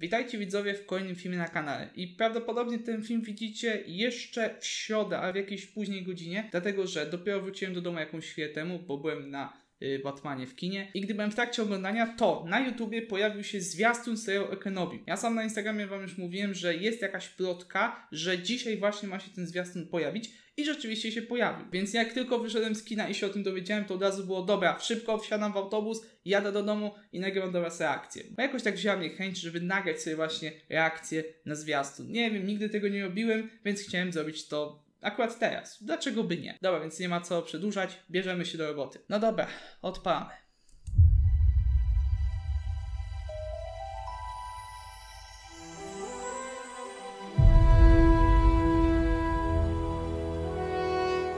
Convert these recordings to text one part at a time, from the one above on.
Witajcie widzowie w kolejnym filmie na kanale. I prawdopodobnie ten film widzicie jeszcze w środę, ale w jakiejś później godzinie, dlatego że dopiero wróciłem do domu jakąś chwilę temu, bo byłem na Batmanie w kinie i gdy byłem w trakcie oglądania, to na YouTubie pojawił się zwiastun serialu Kenobi. Ja sam na Instagramie wam już mówiłem, że jest jakaś plotka, że dzisiaj właśnie ma się ten zwiastun pojawić i rzeczywiście się pojawił. Więc jak tylko wyszedłem z kina i się o tym dowiedziałem, to od razu było dobra, szybko wsiadam w autobus, jadę do domu i nagrywam do was reakcję. Bo jakoś tak wzięła mnie chęć, żeby nagrać sobie właśnie reakcję na zwiastun. Nie wiem, nigdy tego nie robiłem, więc chciałem zrobić to akurat teraz. Dlaczego by nie? Dobra, więc nie ma co przedłużać, bierzemy się do roboty. No dobra, odpalamy.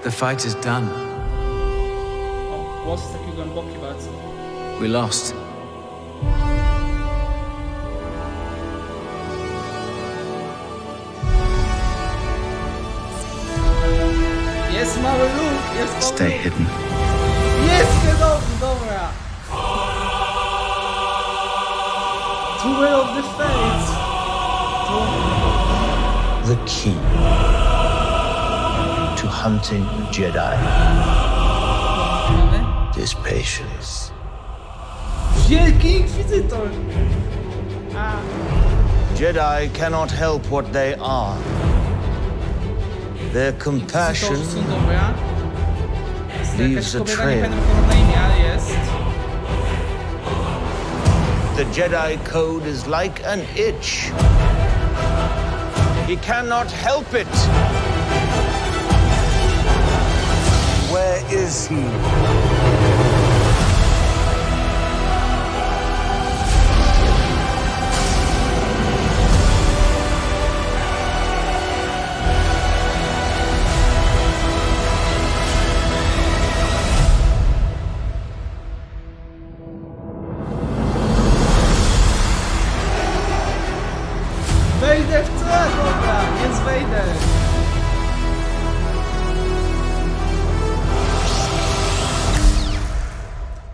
The fight is done. O, głos jest taki głęboki bardzo. We lost. Jest mały luk, jest Stay hidden. Jest Kenobi, oh, dobra. Duel of the Fates. To... the key to hunting Jedi is patience. Wielki Inkwizytor. Jedi cannot help what they are. Their compassion leaves a trail. The Jedi Code is like an itch. He cannot help it. Where is he? Jest wejdę.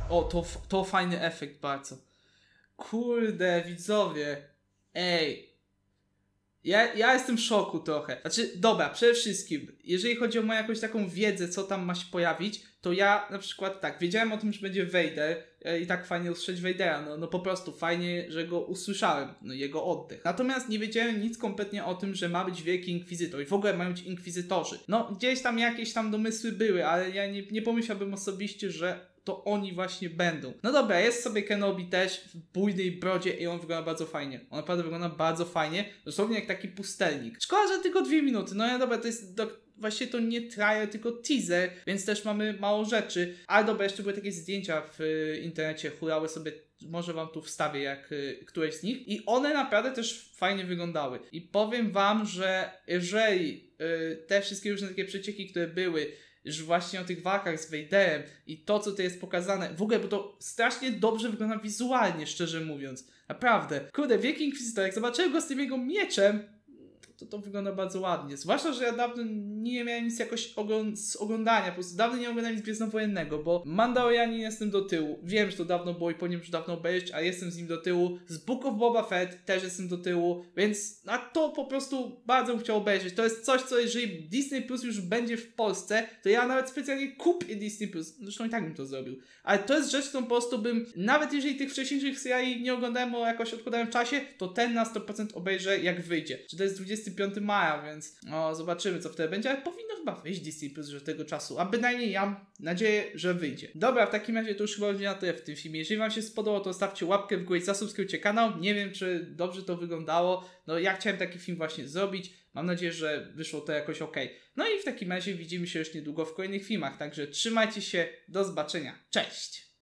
O, to, to fajny efekt bardzo. Kurde, widzowie. Ej. Ja, ja jestem w szoku trochę. Znaczy, dobra, przede wszystkim, jeżeli chodzi o moją jakąś taką wiedzę, co tam ma się pojawić, to ja na przykład tak, wiedziałem o tym, że będzie Vader e, i tak fajnie usłyszeć Vadera, no, no po prostu fajnie, że go usłyszałem, no jego oddech. Natomiast nie wiedziałem nic kompletnie o tym, że ma być Wielki Inkwizytor i w ogóle mają być Inkwizytorzy. No, gdzieś tam jakieś tam domysły były, ale ja nie, nie pomyślałbym osobiście, że to oni właśnie będą. No dobra, jest sobie Kenobi też w bujnej brodzie i on wygląda bardzo fajnie. On naprawdę wygląda bardzo fajnie, dosłownie jak taki pustelnik. Szkoda, że tylko dwie minuty. No ja dobra, to jest do, właściwie to nie trailer, tylko teaser, więc też mamy mało rzeczy. Ale dobra, jeszcze były takie zdjęcia w y, internecie, hurały sobie może wam tu wstawię jak y, któreś z nich i one naprawdę też fajnie wyglądały. I powiem wam, że jeżeli y, te wszystkie różne takie przecieki, które były, że właśnie o tych walkach z Vaderem i to, co tu jest pokazane, w ogóle, bo to strasznie dobrze wygląda wizualnie, szczerze mówiąc. Naprawdę. Kurde, Wielki Inkwizytor, jak zobaczyłem go z tym jego mieczem, to to wygląda bardzo ładnie. Zwłaszcza, że ja dawno nie miałem nic jakoś z oglądania, po prostu dawno nie oglądałem nic Gwiezdnowojennego, bo Mandalorianin jestem do tyłu. Wiem, że to dawno było i powinienem już dawno obejrzeć, a jestem z nim do tyłu. Z Book of Boba Fett też jestem do tyłu, więc na to po prostu bardzo bym chciał obejrzeć. To jest coś, co jeżeli Disney Plus już będzie w Polsce, to ja nawet specjalnie kupię Disney Plus. Zresztą i tak bym to zrobił. Ale to jest rzecz, którą po prostu bym, nawet jeżeli tych wcześniejszych seriali nie oglądałem, bo jakoś odkładałem w czasie, to ten na 100% obejrzę jak wyjdzie. Czy to jest 25 maja, więc o, zobaczymy co wtedy będzie, ale powinno chyba wyjść Disney Plus już tego czasu, a bynajmniej ja mam nadzieję, że wyjdzie. Dobra, w takim razie to już chyba będzie na tyle w tym filmie. Jeżeli wam się spodobało, to stawcie łapkę w górę i zasubskrybujcie kanał. Nie wiem, czy dobrze to wyglądało. No ja chciałem taki film właśnie zrobić. Mam nadzieję, że wyszło to jakoś ok. No i w takim razie widzimy się już niedługo w kolejnych filmach, także trzymajcie się, do zobaczenia. Cześć!